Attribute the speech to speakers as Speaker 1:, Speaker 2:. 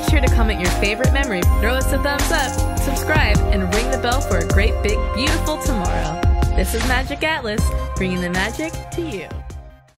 Speaker 1: Make sure to comment your favorite memory, throw us a thumbs up, subscribe, and ring the bell for a great big beautiful tomorrow. This is Magic Atlas, bringing the magic to you.